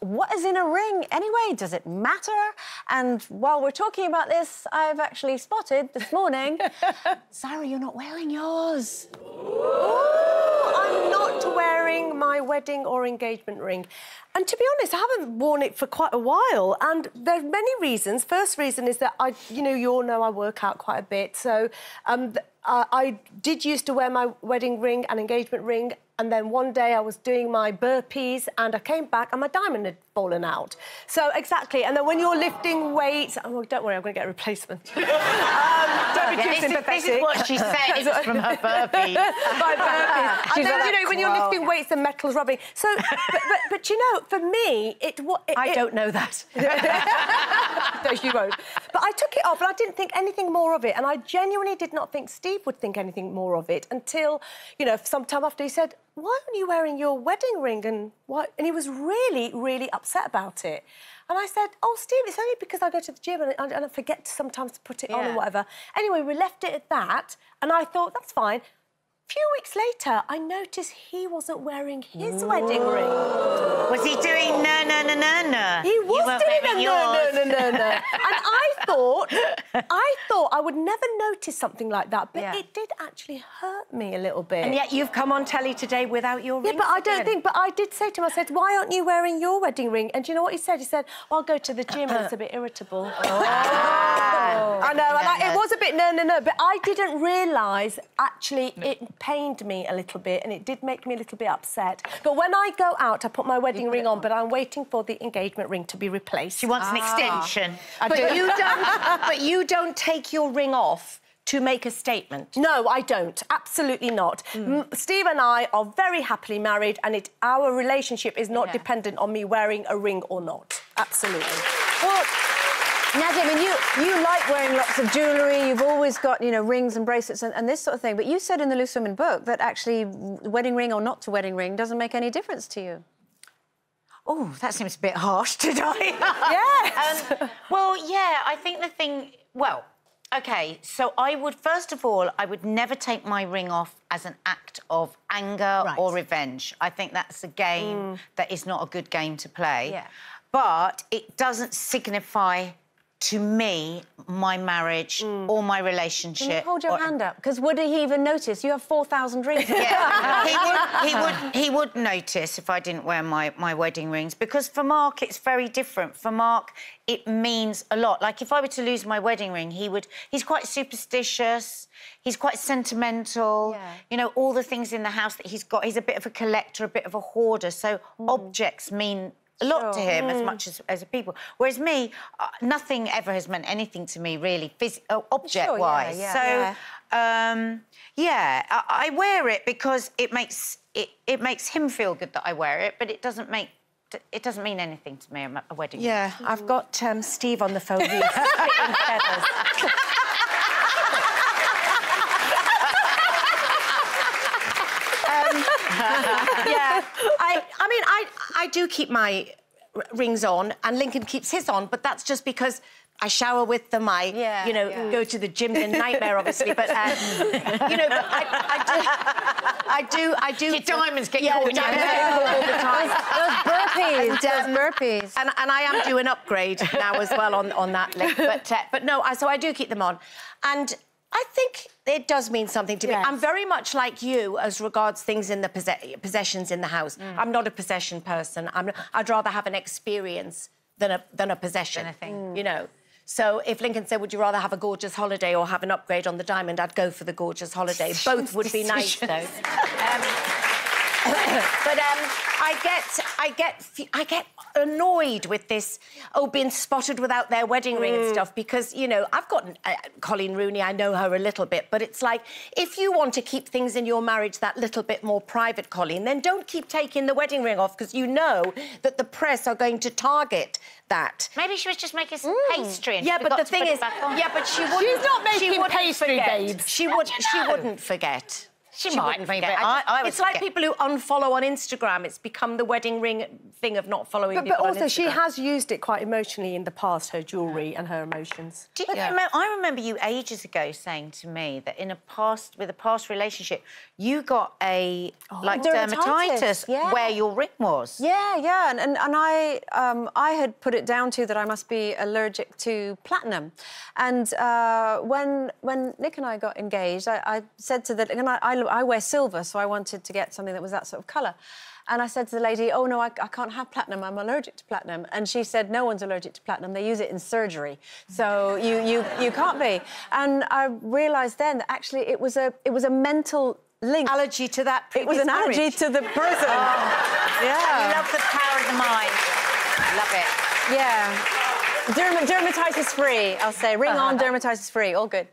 what is in a ring anyway? Does it matter? And while we're talking about this, I've actually spotted this morning, Saira, you're not wearing yours. Ooh, I'm not wearing my wedding or engagement ring. And to be honest, I haven't worn it for quite a while. And there are many reasons. First reason is that I, you know, you all know I work out quite a bit. So um, uh, I did used to wear my wedding ring and engagement ring and then one day I was doing my burpees and I came back and my diamond had fallen out. So exactly, and then when you're lifting weights, oh, don't worry, I'm going to get a replacement. um, don't be too yeah, sympathetic. This is, this is what she said from her burpees. my burpees. and then, you know, when you're lifting weights, the metal's rubbing. So, but, but, but, you know, for me, it... What, it, I it, don't know that. no, you won't. But I took it off and I didn't think anything more of it. And I genuinely did not think Steve would think anything more of it until, you know, some time after he said, why aren't you wearing your wedding ring? And what? And he was really, really upset about it. And I said, oh, Steve, it's only because I go to the gym and I, and I forget to sometimes to put it yeah. on or whatever. Anyway, we left it at that. And I thought, that's fine few weeks later, I noticed he wasn't wearing his wedding ring. Was he doing no, no, no, no, no? He was doing a no, no, no, no, no. and I thought, I thought I would never notice something like that, but yeah. it did actually hurt me a little bit. And yet you've come on telly today without your ring. Yeah, but I don't think. But I did say to him, I said, "Why aren't you wearing your wedding ring?" And do you know what he said? He said, well, "I'll go to the gym. and it's a bit irritable." Oh. I know, and I, it was a bit no, no, no. But I didn't realise actually it pained me a little bit, and it did make me a little bit upset. But when I go out, I put my wedding ring on, but I'm waiting for the engagement ring to be replaced. She wants ah. an extension. I but do. you don't. but you don't take your ring off to make a statement? No, I don't. Absolutely not. Mm. Steve and I are very happily married, and it, our relationship is not yeah. dependent on me wearing a ring or not. Absolutely. Well, Nadia, I mean, you, you like wearing lots of jewellery. You've always got, you know, rings and bracelets and, and, this sort of thing. But you said in the Loose Women book that actually wedding ring or not to wedding ring doesn't make any difference to you. Oh, that seems a bit harsh to die. yes. Um, well, yeah, I think the thing... Well, OK, so I would, first of all, I would never take my ring off as an act of anger right. or revenge. I think that's a game mm. that is not a good game to play. Yeah. But it doesn't signify to me, my marriage mm. or my relationship. Can you hold your or... hand up? Because would he even notice? You have 4,000 rings. yeah, he, would, he, would, he would notice if I didn't wear my, my wedding rings. Because for Mark, it's very different. For Mark, it means a lot. Like, if I were to lose my wedding ring, he would... He's quite superstitious. He's quite sentimental. Yeah. You know, all the things in the house that he's got. He's a bit of a collector, a bit of a hoarder. So mm. objects mean a lot sure. to him mm. as much as, as a people. Whereas me, uh, nothing ever has meant anything to me really, phys- uh, object-wise. Sure, yeah, yeah, so, yeah, um, yeah I, I, wear it because it makes it, it makes him feel good that I wear it, but it doesn't make it doesn't mean anything to me. A wedding. Yeah, mm. I've got um, Steve on the phone. He's feathers. yeah, I, I mean, I, I do keep my rings on, and Lincoln keeps his on, but that's just because I shower with them. I, yeah, you know, yeah. go to the gym. The nightmare, obviously, but um, you know, but I, I, do, I do, I do. Your diamonds get yeah, caught diamonds all the time. Those burpees, those burpees, and, and I am due an upgrade now as well on on that link. But uh, but no, I, so I do keep them on, and I think it does mean something to yes. me. I'm very much like you as regards things in the possessions in the house. Mm. I'm not a possession person. I'm, I'd rather have an experience than a than a possession. Mm. You know. So if Lincoln said, "Would you rather have a gorgeous holiday or have an upgrade on the diamond?" I'd go for the gorgeous holiday. Both would be nice, though. Um, but um, I get, I get, I get annoyed with this. Oh, being spotted without their wedding ring and mm. stuff because you know I've got uh, Coleen Rooney. I know her a little bit, but it's like if you want to keep things in your marriage that little bit more private, Coleen, then don't keep taking the wedding ring off because you know that the press are going to target that. Maybe she was just making some mm. pastry. yeah, but the thing is, yeah, but she wouldn't. She's not making pastry, forget. babes. She would. She wouldn't forget. She, she might forget. but I, I it's like people who unfollow on Instagram. It's become the wedding ring thing of not following But, people but also, she has used it quite emotionally in the past, her jewellery and her emotions. Do you remember, I remember you ages ago saying to me that in a past with a past relationship, you got a like dermatitis, dermatitis, yeah. where your ring was. Yeah, yeah, and and, and I um, I had put it down to that I must be allergic to platinum, and uh, when when Nick and I got engaged, I, I said to the and I, I I wear silver, so I wanted to get something that was that sort of colour. And I said to the lady, "Oh no, I, I can't have platinum. I'm allergic to platinum." And she said, "No one's allergic to platinum. They use it in surgery, so you you you can't be." And I realised then that actually it was a it was a mental link. allergy to that. it was an allergy to the person. Oh. Yeah. Love the power of the mind. Love it. Yeah. Derm- dermatitis free, I'll say. Ring on, uh-huh. dermatitis free. All good.